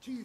two.